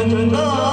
चंदा